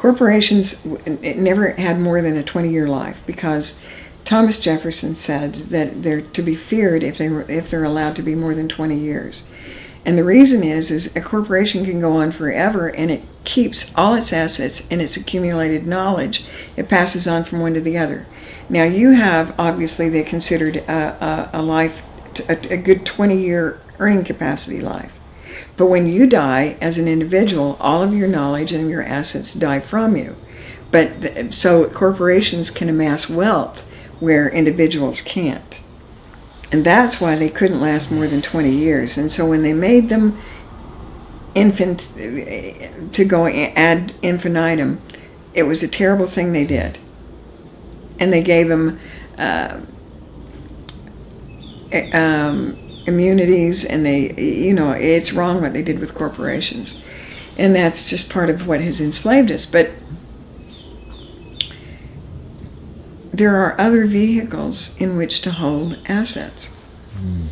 corporations never had more than a 20 year life because Thomas Jefferson said that they're to be feared if they if they're allowed to be more than 20 years. And the reason is is a corporation can go on forever and it keeps all its assets and its accumulated knowledge. It passes on from one to the other. Now you have obviously they considered a, a, a life a, a good 20 year earning capacity life. But when you die as an individual, all of your knowledge and your assets die from you. But so corporations can amass wealth where individuals can't. And that's why they couldn't last more than 20 years. And so when they made them infant to go ad infinitum, it was a terrible thing they did. And they gave them uh, um, immunities, and they, you know, it's wrong what they did with corporations. And that's just part of what has enslaved us. But there are other vehicles in which to hold assets. Mm.